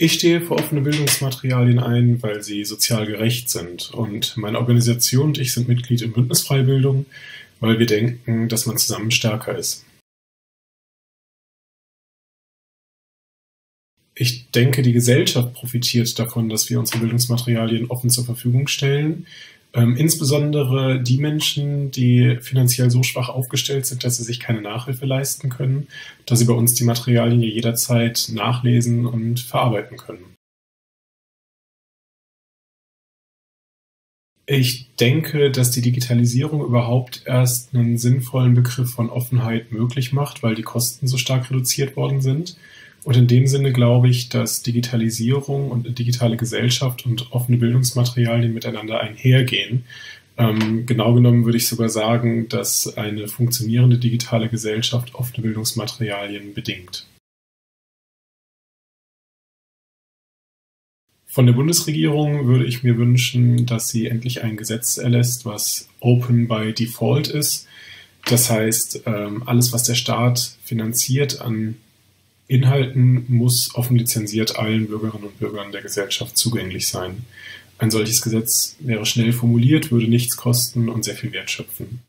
Ich stehe für offene Bildungsmaterialien ein, weil sie sozial gerecht sind. Und meine Organisation und ich sind Mitglied im Bündnis Freibildung, weil wir denken, dass man zusammen stärker ist. Ich denke, die Gesellschaft profitiert davon, dass wir unsere Bildungsmaterialien offen zur Verfügung stellen. Ähm, insbesondere die Menschen, die finanziell so schwach aufgestellt sind, dass sie sich keine Nachhilfe leisten können, da sie bei uns die Materialien jederzeit nachlesen und verarbeiten können. Ich denke, dass die Digitalisierung überhaupt erst einen sinnvollen Begriff von Offenheit möglich macht, weil die Kosten so stark reduziert worden sind. Und in dem Sinne glaube ich, dass Digitalisierung und digitale Gesellschaft und offene Bildungsmaterialien miteinander einhergehen. Ähm, genau genommen würde ich sogar sagen, dass eine funktionierende digitale Gesellschaft offene Bildungsmaterialien bedingt. Von der Bundesregierung würde ich mir wünschen, dass sie endlich ein Gesetz erlässt, was Open by Default ist. Das heißt, ähm, alles, was der Staat finanziert an Inhalten muss offen lizenziert allen Bürgerinnen und Bürgern der Gesellschaft zugänglich sein. Ein solches Gesetz wäre schnell formuliert, würde nichts kosten und sehr viel Wert schöpfen.